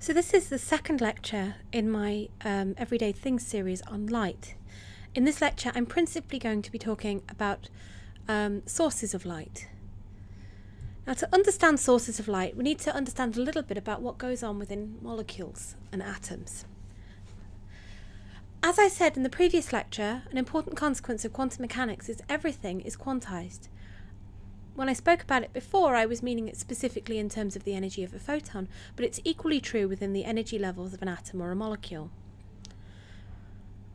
So, this is the second lecture in my um, Everyday Things series on light. In this lecture, I'm principally going to be talking about um, sources of light. Now, to understand sources of light, we need to understand a little bit about what goes on within molecules and atoms. As I said in the previous lecture, an important consequence of quantum mechanics is everything is quantized. When I spoke about it before, I was meaning it specifically in terms of the energy of a photon, but it's equally true within the energy levels of an atom or a molecule.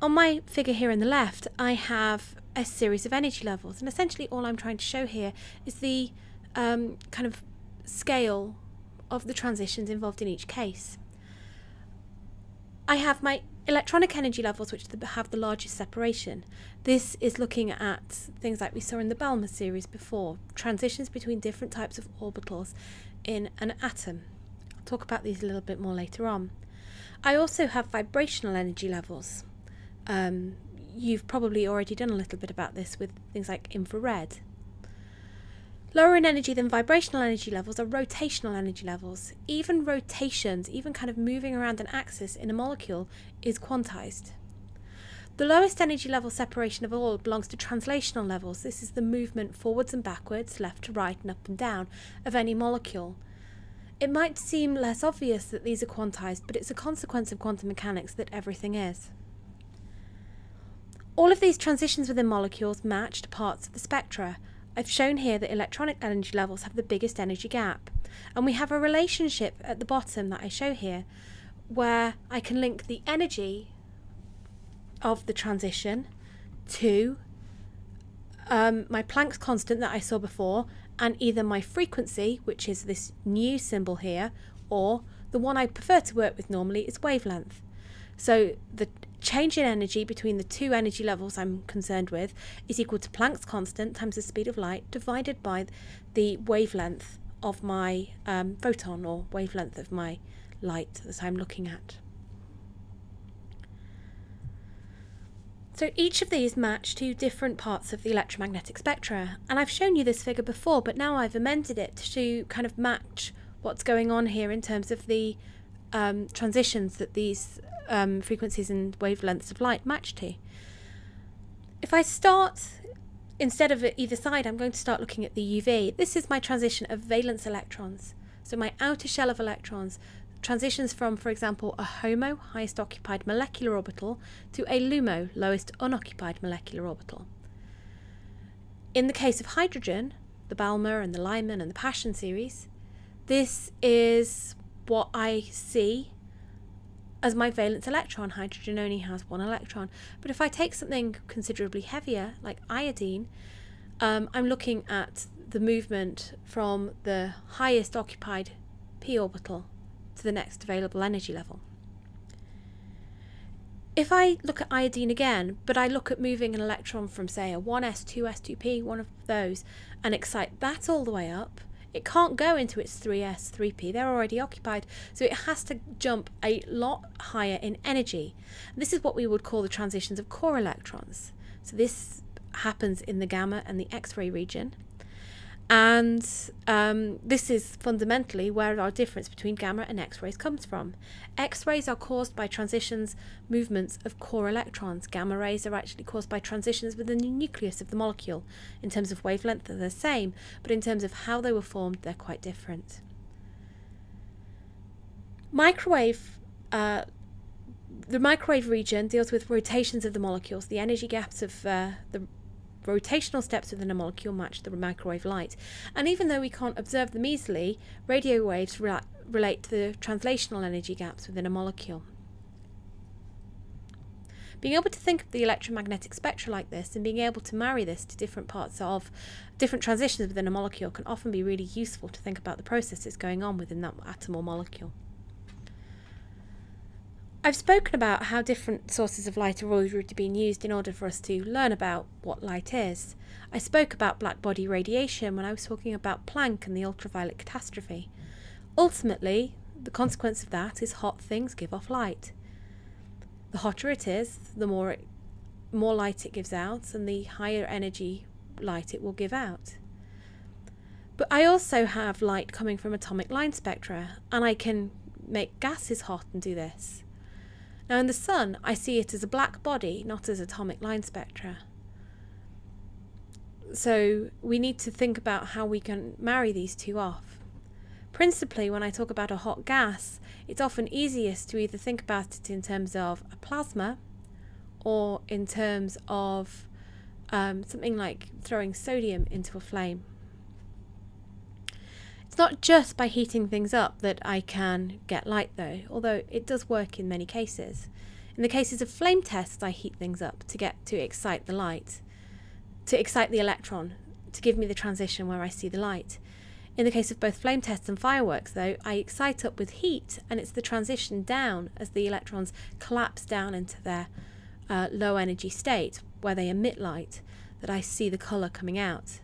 On my figure here on the left, I have a series of energy levels, and essentially all I'm trying to show here is the um, kind of scale of the transitions involved in each case. I have my electronic energy levels which have the largest separation. This is looking at things like we saw in the Balmer series before, transitions between different types of orbitals in an atom. I'll talk about these a little bit more later on. I also have vibrational energy levels. Um, you've probably already done a little bit about this with things like infrared. Lower in energy than vibrational energy levels are rotational energy levels. Even rotations, even kind of moving around an axis in a molecule, is quantized. The lowest energy level separation of all belongs to translational levels. This is the movement forwards and backwards, left to right, and up and down of any molecule. It might seem less obvious that these are quantized, but it's a consequence of quantum mechanics that everything is. All of these transitions within molecules match to parts of the spectra, I've shown here that electronic energy levels have the biggest energy gap. And we have a relationship at the bottom that I show here where I can link the energy of the transition to um, my Planck's constant that I saw before and either my frequency, which is this nu symbol here, or the one I prefer to work with normally is wavelength. So the change in energy between the two energy levels I'm concerned with is equal to Planck's constant times the speed of light divided by the wavelength of my um, photon or wavelength of my light that I'm looking at. So each of these match to different parts of the electromagnetic spectra. And I've shown you this figure before, but now I've amended it to kind of match what's going on here in terms of the um, transitions that these um, frequencies and wavelengths of light match to. If I start, instead of either side, I'm going to start looking at the UV. This is my transition of valence electrons. So my outer shell of electrons transitions from, for example, a HOMO, highest occupied molecular orbital, to a LUMO, lowest unoccupied molecular orbital. In the case of hydrogen, the Balmer and the Lyman and the Paschen series, this is what I see as my valence electron, hydrogen only has one electron. But if I take something considerably heavier, like iodine, um, I'm looking at the movement from the highest occupied p orbital to the next available energy level. If I look at iodine again, but I look at moving an electron from, say, a 1s, 2s, 2p, one of those, and excite that all the way up, it can't go into its 3s, 3p, they're already occupied, so it has to jump a lot higher in energy. This is what we would call the transitions of core electrons. So this happens in the gamma and the X-ray region. And um, this is fundamentally where our difference between gamma and X rays comes from. X rays are caused by transitions, movements of core electrons. Gamma rays are actually caused by transitions within the nucleus of the molecule. In terms of wavelength, they're the same, but in terms of how they were formed, they're quite different. Microwave. Uh, the microwave region deals with rotations of the molecules, the energy gaps of uh, the rotational steps within a molecule match the microwave light. And even though we can't observe them easily, radio waves re relate to the translational energy gaps within a molecule. Being able to think of the electromagnetic spectra like this and being able to marry this to different parts of different transitions within a molecule can often be really useful to think about the processes going on within that atom or molecule. I've spoken about how different sources of light are already being used in order for us to learn about what light is. I spoke about black body radiation when I was talking about Planck and the ultraviolet catastrophe. Ultimately, the consequence of that is hot things give off light. The hotter it is, the more it, more light it gives out and the higher energy light it will give out. But I also have light coming from atomic line spectra and I can make gases hot and do this. Now, in the sun, I see it as a black body, not as atomic line spectra. So, we need to think about how we can marry these two off. Principally, when I talk about a hot gas, it's often easiest to either think about it in terms of a plasma or in terms of um, something like throwing sodium into a flame. It's not just by heating things up that I can get light, though, although it does work in many cases. In the cases of flame tests, I heat things up to get to excite the light, to excite the electron, to give me the transition where I see the light. In the case of both flame tests and fireworks, though, I excite up with heat and it's the transition down as the electrons collapse down into their uh, low energy state where they emit light that I see the colour coming out.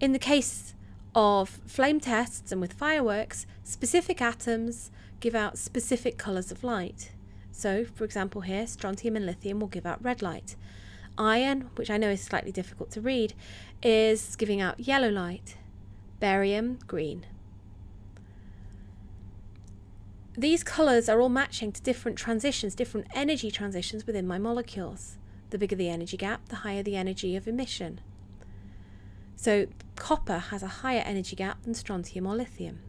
In the case of flame tests and with fireworks, specific atoms give out specific colours of light. So, for example, here, strontium and lithium will give out red light. Iron, which I know is slightly difficult to read, is giving out yellow light barium green. These colours are all matching to different transitions, different energy transitions within my molecules. The bigger the energy gap, the higher the energy of emission. So copper has a higher energy gap than strontium or lithium.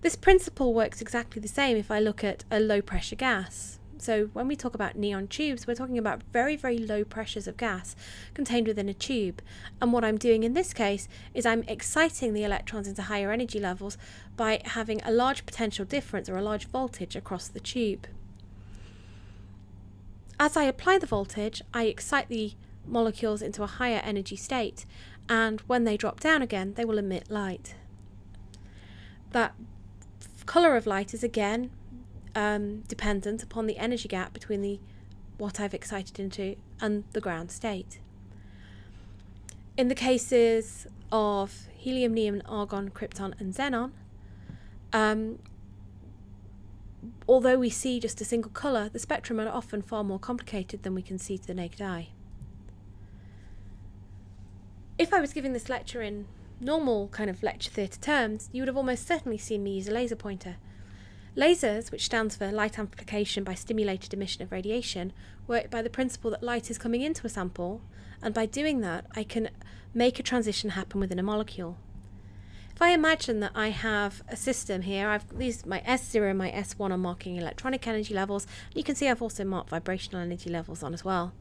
This principle works exactly the same if I look at a low pressure gas. So when we talk about neon tubes, we're talking about very, very low pressures of gas contained within a tube. And what I'm doing in this case is I'm exciting the electrons into higher energy levels by having a large potential difference or a large voltage across the tube. As I apply the voltage, I excite the molecules into a higher energy state, and when they drop down again, they will emit light. That colour of light is again um, dependent upon the energy gap between the what I've excited into and the ground state. In the cases of helium, neon, argon, krypton, and xenon, um, although we see just a single colour, the spectrum are often far more complicated than we can see to the naked eye. If I was giving this lecture in normal kind of lecture theatre terms, you would have almost certainly seen me use a laser pointer Lasers, which stands for light amplification by stimulated emission of radiation, work by the principle that light is coming into a sample, and by doing that, I can make a transition happen within a molecule. If I imagine that I have a system here, I've these my S0 and my S1 are marking electronic energy levels. You can see I've also marked vibrational energy levels on as well.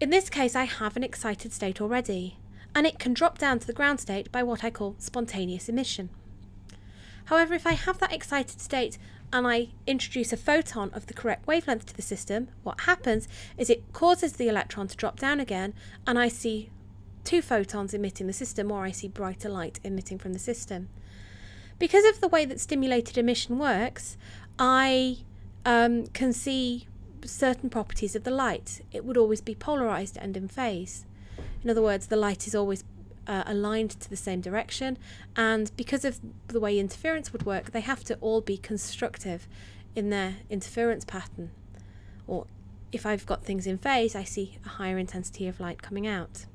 In this case, I have an excited state already, and it can drop down to the ground state by what I call spontaneous emission. However, if I have that excited state and I introduce a photon of the correct wavelength to the system, what happens is it causes the electron to drop down again and I see two photons emitting the system or I see brighter light emitting from the system. Because of the way that stimulated emission works, I um, can see certain properties of the light. It would always be polarized and in phase. In other words, the light is always uh, aligned to the same direction, and because of the way interference would work, they have to all be constructive in their interference pattern. Or if I've got things in phase, I see a higher intensity of light coming out.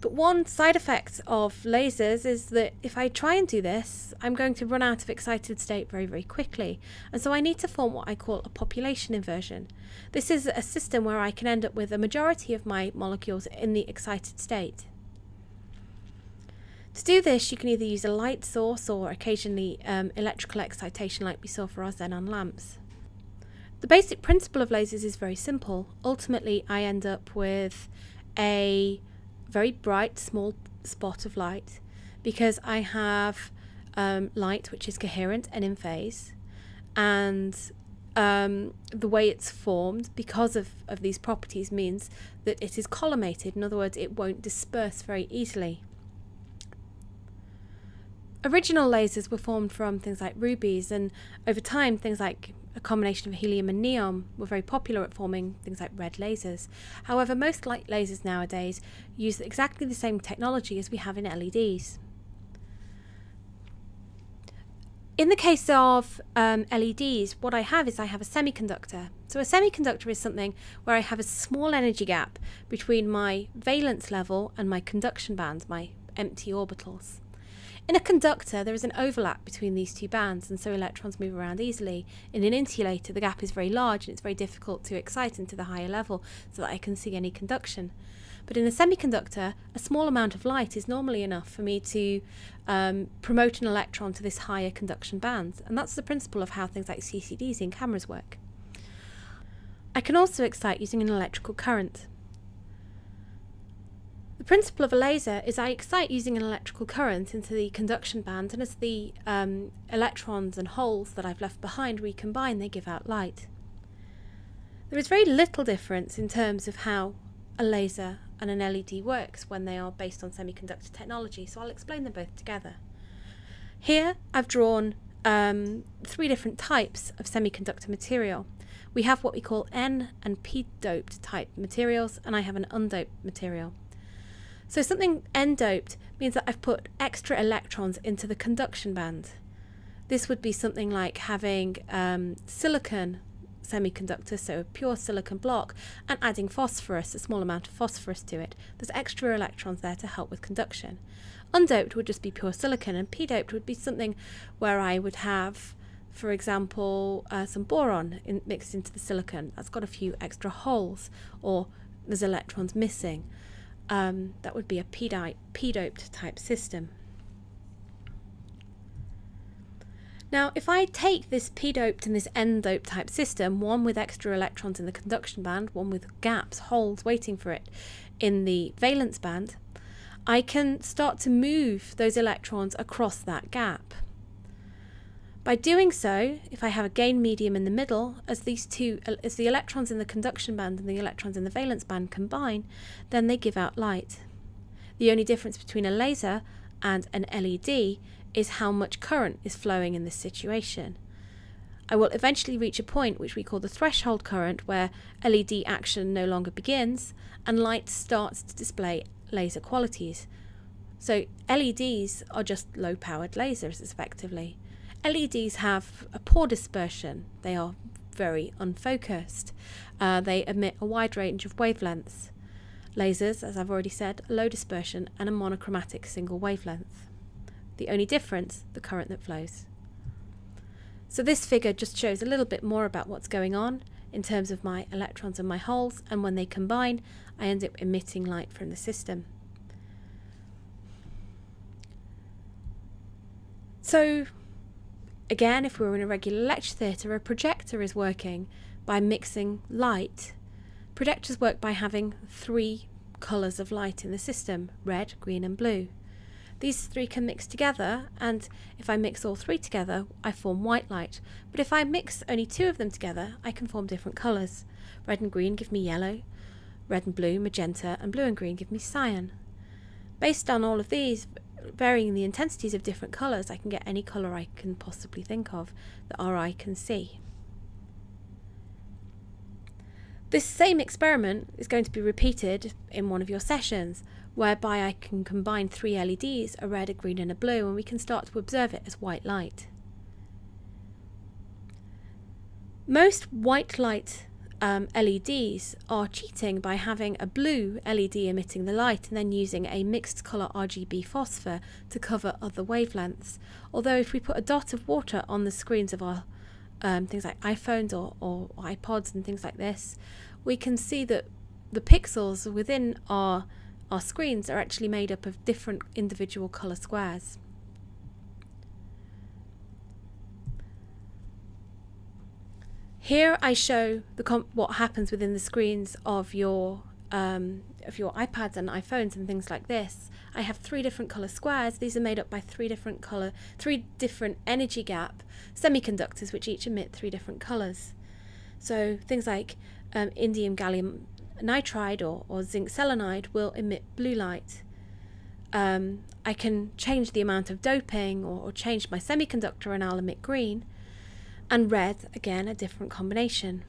But one side effect of lasers is that if I try and do this, I'm going to run out of excited state very, very quickly. And so I need to form what I call a population inversion. This is a system where I can end up with a majority of my molecules in the excited state. To do this, you can either use a light source or occasionally um, electrical excitation like we saw for our xenon lamps. The basic principle of lasers is very simple. Ultimately, I end up with a very bright small spot of light because I have um, light which is coherent and in phase and um, the way it's formed because of, of these properties means that it is collimated. In other words, it won't disperse very easily. Original lasers were formed from things like rubies, and over time, things like a combination of helium and neon were very popular at forming things like red lasers. However, most light lasers nowadays use exactly the same technology as we have in LEDs. In the case of um, LEDs, what I have is I have a semiconductor. So a semiconductor is something where I have a small energy gap between my valence level and my conduction bands, my empty orbitals. In a conductor, there is an overlap between these two bands, and so electrons move around easily. In an insulator, the gap is very large and it's very difficult to excite into the higher level so that I can see any conduction. But in a semiconductor, a small amount of light is normally enough for me to um, promote an electron to this higher conduction band, and that's the principle of how things like CCDs in cameras work. I can also excite using an electrical current. The principle of a laser is I excite using an electrical current into the conduction band, and as the um, electrons and holes that I've left behind recombine, they give out light. There is very little difference in terms of how a laser and an LED works when they are based on semiconductor technology, so I'll explain them both together. Here I've drawn um, three different types of semiconductor material. We have what we call N and P doped type materials, and I have an undoped material. So something n-doped means that I've put extra electrons into the conduction band. This would be something like having um, silicon semiconductor, so a pure silicon block, and adding phosphorus, a small amount of phosphorus to it. There's extra electrons there to help with conduction. Undoped would just be pure silicon, and p-doped would be something where I would have, for example, uh, some boron in, mixed into the silicon. That's got a few extra holes, or there's electrons missing um, that would be a p-doped type system. Now, if I take this p-doped and this n-doped type system, one with extra electrons in the conduction band, one with gaps, holes waiting for it in the valence band, I can start to move those electrons across that gap. By doing so, if I have a gain medium in the middle, as these two, uh, as the electrons in the conduction band and the electrons in the valence band combine, then they give out light. The only difference between a laser and an LED is how much current is flowing in this situation. I will eventually reach a point which we call the threshold current where LED action no longer begins and light starts to display laser qualities. So LEDs are just low powered lasers effectively. LEDs have a poor dispersion, they are very unfocused. Uh, they emit a wide range of wavelengths. Lasers, as I've already said, a low dispersion and a monochromatic single wavelength. The only difference, the current that flows. So this figure just shows a little bit more about what's going on in terms of my electrons and my holes, and when they combine, I end up emitting light from the system. So Again, if we were in a regular lecture theatre, a projector is working by mixing light. Projectors work by having three colours of light in the system red, green, and blue. These three can mix together, and if I mix all three together, I form white light. But if I mix only two of them together, I can form different colours. Red and green give me yellow, red and blue, magenta, and blue and green give me cyan. Based on all of these, varying the intensities of different colours, I can get any colour I can possibly think of that our eye can see. This same experiment is going to be repeated in one of your sessions, whereby I can combine three LEDs, a red, a green and a blue, and we can start to observe it as white light. Most white light um, LEDs are cheating by having a blue LED emitting the light and then using a mixed colour RGB phosphor to cover other wavelengths. Although if we put a dot of water on the screens of our um, things like iPhones or, or iPods and things like this, we can see that the pixels within our, our screens are actually made up of different individual colour squares. Here I show the what happens within the screens of your um, of your iPads and iPhones and things like this. I have three different color squares. These are made up by three different color, three different energy gap semiconductors, which each emit three different colors. So things like um, indium gallium nitride or, or zinc selenide will emit blue light. Um, I can change the amount of doping or, or change my semiconductor and I'll emit green and red, again, a different combination.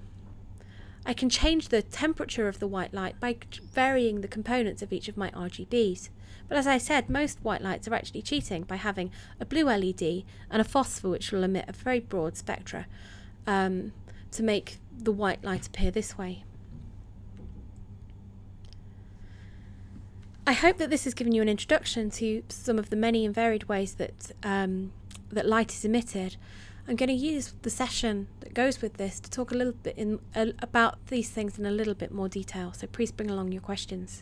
I can change the temperature of the white light by varying the components of each of my RGBs. But as I said, most white lights are actually cheating by having a blue LED and a phosphor which will emit a very broad spectra um, to make the white light appear this way. I hope that this has given you an introduction to some of the many and varied ways that um, that light is emitted. I'm going to use the session that goes with this to talk a little bit in, uh, about these things in a little bit more detail. So please bring along your questions.